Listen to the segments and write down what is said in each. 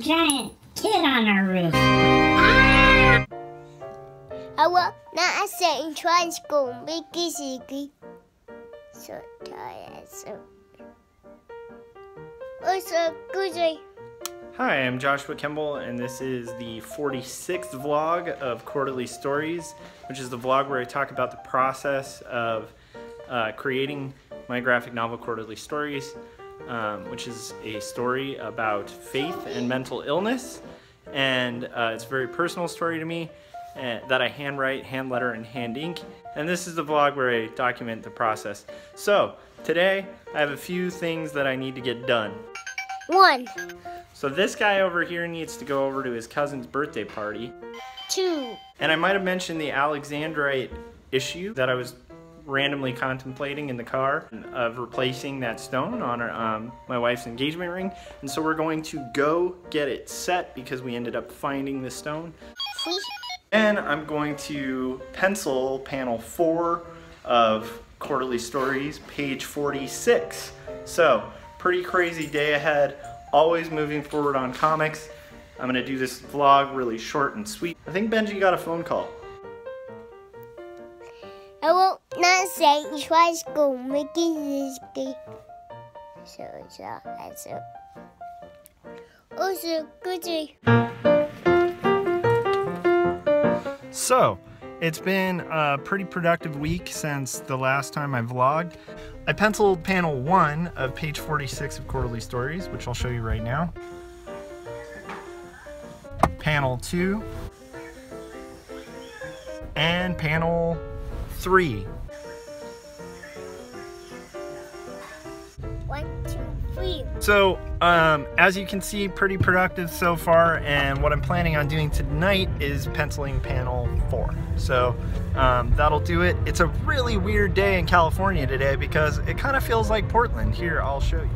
giant kid on our roof. Awa, na asa in transko, biki siki. So tired, so. Also, good day. Hi, I'm Joshua Kemble, and this is the 46th vlog of Quarterly Stories, which is the vlog where I talk about the process of uh, creating my graphic novel Quarterly Stories, um, which is a story about faith and mental illness. And uh, it's a very personal story to me uh, that I handwrite, hand letter, and hand ink. And this is the vlog where I document the process. So, today I have a few things that I need to get done. One, So this guy over here needs to go over to his cousin's birthday party. two, And I might have mentioned the Alexandrite issue that I was randomly contemplating in the car of replacing that stone on our, um, my wife's engagement ring. And so we're going to go get it set because we ended up finding the stone. And I'm going to pencil panel four of Quarterly Stories, page 46. So, pretty crazy day ahead, always moving forward on comics. I'm gonna do this vlog really short and sweet. I think Benji got a phone call. Awa, na asa in transko, biki siki. So tired, so. Also, good. So, it's been a pretty productive week since the last time I vlogged. I penciled panel one of page 46 of Quarterly Stories, which I'll show you right now. Panel two. And panel three. One, two, three. So, um, as you can see, pretty productive so far, and what I'm planning on doing tonight is penciling panel four. So, um, that'll do it. It's a really weird day in California today because it kind of feels like Portland. Here, I'll show you.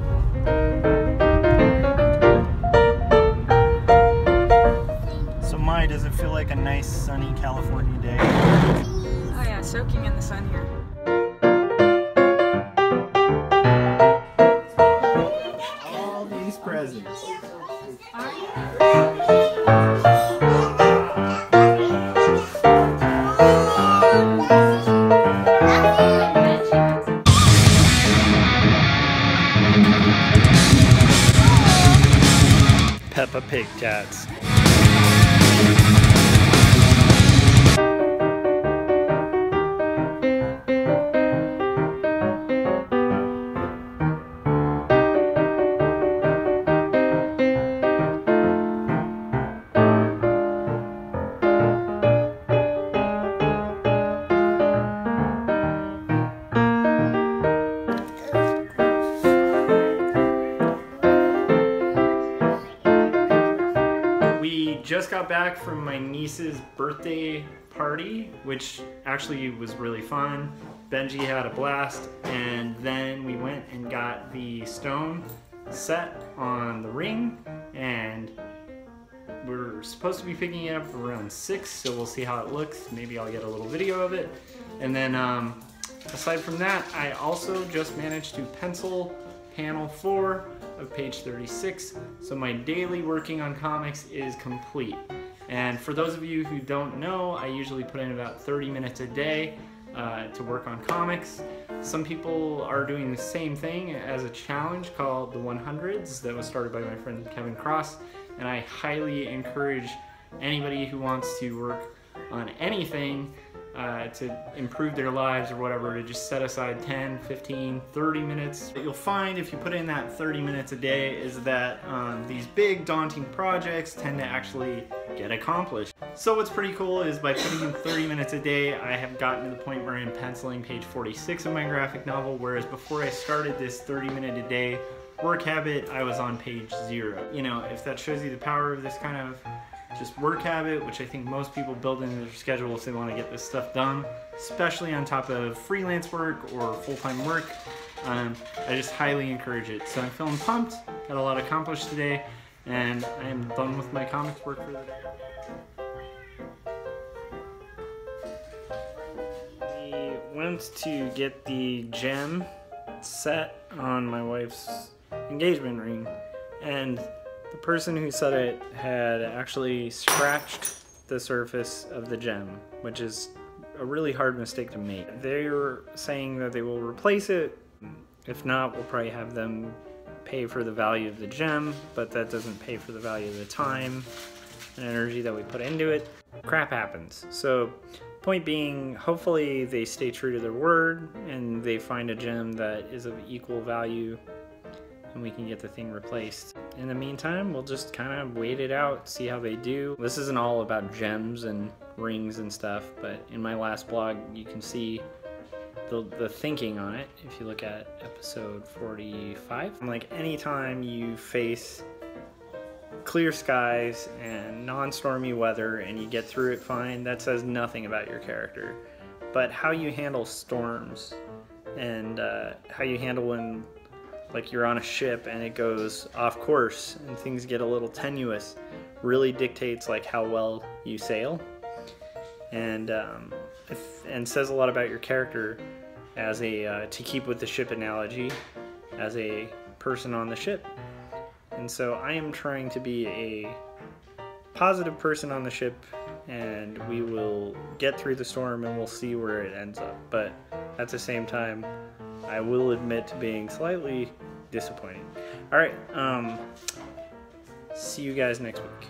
So, Mai, does it feel like a nice sunny California day? Soaking in the sun here. All these presents. Peppa Pig cats. Just got back from my niece's birthday party, which actually was really fun. Benji had a blast, and then we went and got the stone set on the ring, and we're supposed to be picking it up around 6, so we'll see how it looks. Maybe I'll get a little video of it. And then, um, aside from that, I also just managed to pencil panel 4 of page 36. So my daily working on comics is complete. And for those of you who don't know, I usually put in about 30 minutes a day uh, to work on comics. Some people are doing the same thing as a challenge called the 100s that was started by my friend Kevin Cross. And I highly encourage anybody who wants to work on anything uh, to improve their lives or whatever to just set aside 10 15 30 minutes. What you'll find if you put in that 30 minutes a day is that um, these big daunting projects tend to actually get accomplished. So what's pretty cool is by putting in 30 minutes a day i have gotten to the point where i'm penciling page 46 of my graphic novel whereas before i started this 30 minute a day work habit i was on page zero. You know if that shows you the power of this kind of just work habit, which I think most people build into their schedule if they want to get this stuff done, especially on top of freelance work or full-time work. Um, I just highly encourage it. So I'm feeling pumped, got a lot accomplished today, and I am done with my comics work for the day. We went to get the gem set on my wife's engagement ring, and the person who said it had actually scratched the surface of the gem, which is a really hard mistake to make. They're saying that they will replace it. If not, we'll probably have them pay for the value of the gem, but that doesn't pay for the value of the time and energy that we put into it. Crap happens. So, point being, hopefully they stay true to their word and they find a gem that is of equal value and we can get the thing replaced. In the meantime, we'll just kind of wait it out, see how they do. This isn't all about gems and rings and stuff, but in my last blog, you can see the, the thinking on it if you look at episode 45. Like anytime you face clear skies and non-stormy weather and you get through it fine, that says nothing about your character. But how you handle storms and uh, how you handle when like you're on a ship and it goes off course and things get a little tenuous really dictates like how well you sail. And um, if, and says a lot about your character as a uh, to keep with the ship analogy as a person on the ship. And so i am trying to be a positive person on the ship and we will get through the storm and we'll see where it ends up. But at the same time I will admit to being slightly disappointed. All right, um, see you guys next week.